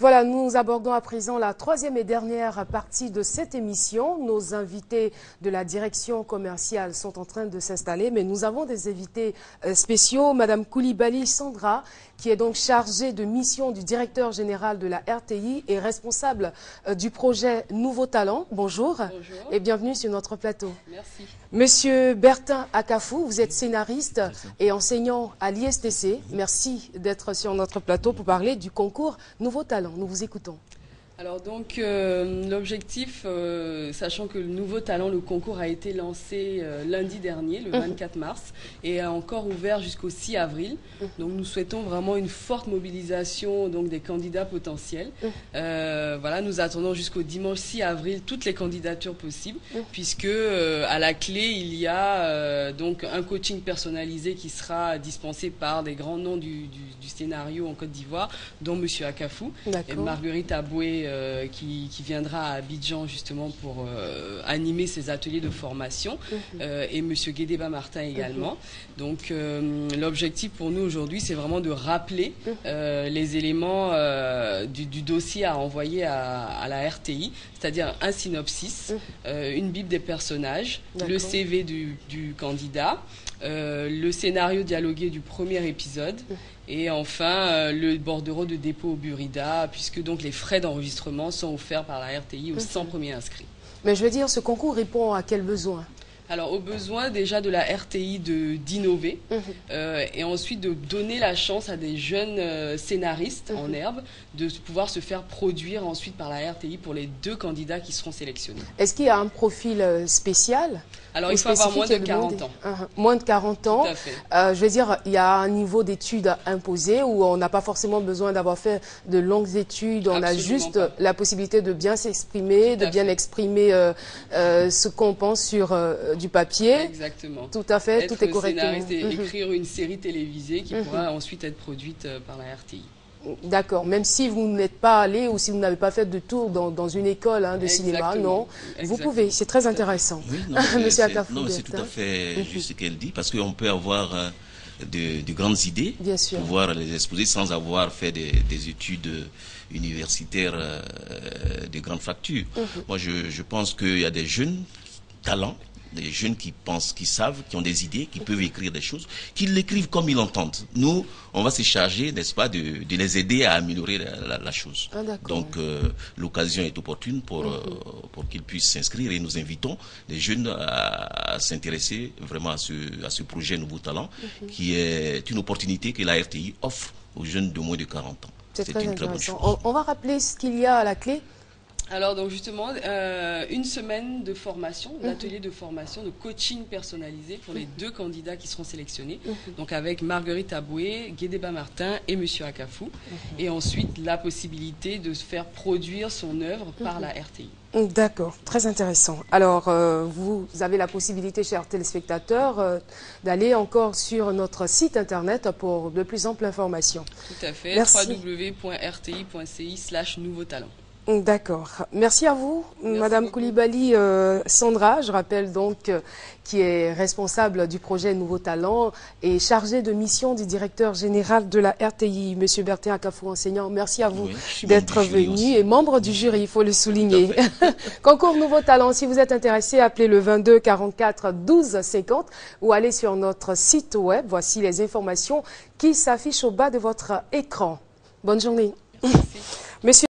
Voilà, nous abordons à présent la troisième et dernière partie de cette émission. Nos invités de la direction commerciale sont en train de s'installer, mais nous avons des invités euh, spéciaux. Madame Koulibaly Sandra, qui est donc chargée de mission du directeur général de la RTI et responsable euh, du projet Nouveau Talent. Bonjour. Bonjour. Et bienvenue sur notre plateau. Merci. Monsieur Bertin Akafou, vous êtes scénariste et enseignant à l'ISTC. Merci d'être sur notre plateau pour parler du concours Nouveau Talent. Nous vous écoutons. Alors donc euh, l'objectif, euh, sachant que le nouveau talent, le concours a été lancé euh, lundi dernier, le 24 mars, et est encore ouvert jusqu'au 6 avril. Donc nous souhaitons vraiment une forte mobilisation donc des candidats potentiels. Euh, voilà, nous attendons jusqu'au dimanche 6 avril toutes les candidatures possibles, puisque à la clé il y a donc un coaching personnalisé qui sera dispensé par des grands noms du, du- du scénario en Côte d'Ivoire, dont Monsieur Akafou. Et. Marguerite Aboué euh, qui, qui viendra à Abidjan justement pour euh, animer ces ateliers de formation euh, et Monsieur Guédéba Martin également. Donc euh, l'objectif pour nous aujourd'hui c'est vraiment de rappeler euh, les éléments du, du dossier à envoyer à, à la RTI, c'est-à-dire un synopsis, une bible des personnages, le. CV du, du candidat, euh, le scénario dialogué du premier épisode et enfin euh, le bordereau de dépôt au Burida, puisque donc les frais d'enregistrement sont offerts par la RTI aux 100 premiers inscrits. Mais je veux dire, ce concours répond à quel besoin Alors au besoin déjà de la RTI d'innover Mhm. euh, et ensuite de donner la chance à des jeunes euh, scénaristes en herbe de pouvoir se faire produire ensuite par la RTI pour les deux candidats qui seront sélectionnés. Est-ce qu'il y a un profil spécial? Alors il faut avoir moins de spécifique qui est 40 demandé ans. Uh-huh. Moins de 40 ans. Tout à fait. Euh, je veux dire, il y a un niveau d'études imposé où on n'a pas forcément besoin d'avoir fait de longues études. On a juste pas. la possibilité de bien s'exprimer, de bien fait. exprimer euh, euh, ce qu'on pense sur du papier. Exactement. Tout à fait, Être tout est correctement. scénariste et Mhm. écrire une série télévisée qui pourra ensuite être produite par la RTI. D'accord. Même si vous n'êtes pas allé ou si vous n'avez pas fait de tour dans, dans une école hein, de cinéma, Exactement. non. Vous pouvez. C'est très intéressant. Oui, non, Monsieur c'est- non, tout à fait juste ce qu'elle dit, parce qu'on peut avoir euh, de, de grandes idées, Bien sûr. pouvoir les exposer sans avoir fait des, des études universitaires euh, de grande facture. Mhm. Moi, je, je pense qu'il y a des jeunes talents, des jeunes qui pensent, qui savent, qui ont des idées, qui peuvent écrire des choses, qui l'écrivent comme ils l'entendent. Nous, on va se charger, n'est-ce pas, de, de les aider à améliorer la, la- la chose. Ah. Donc, euh, l'occasion est opportune pour, euh, pour qu'ils puissent s'inscrire et nous invitons les jeunes à, à s'intéresser vraiment à ce, à ce projet Nouveau Talent, qui est une opportunité que la RTI offre aux jeunes de moins de 40 ans. C'est très une très bonne chose. On, on va rappeler ce qu'il y a à la clé. Alors donc justement, euh, une semaine de formation, d'atelier de formation, de coaching personnalisé pour les deux candidats qui seront sélectionnés. Donc avec Marguerite Aboué, Guédéba Martin et Monsieur Akafou. Et ensuite la possibilité de se faire produire son œuvre par la RTI. D'accord, très intéressant. Alors, euh, vous avez la possibilité, chers téléspectateurs, euh, d'aller encore sur notre site internet pour de plus amples informations. Tout à fait. Www.rti.ci slash nouveau talent. D'accord. Merci à vous, Madame beaucoup. Koulibaly euh, Sandra. Je rappelle donc euh, qui est responsable du projet Nouveau Talent et chargée de mission du directeur général de la RTI, Monsieur Bertin Akafou, enseignant. Merci à vous Oui, d'être venu et membre du jury, il faut le souligner. Concours Nouveau Talent, si vous êtes intéressé, appelez le 22 44 12 50 ou allez sur notre site web. Voici les informations qui s'affichent au bas de votre écran. Bonne journée. Monsieur